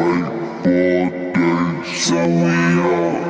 wait four days, so we are.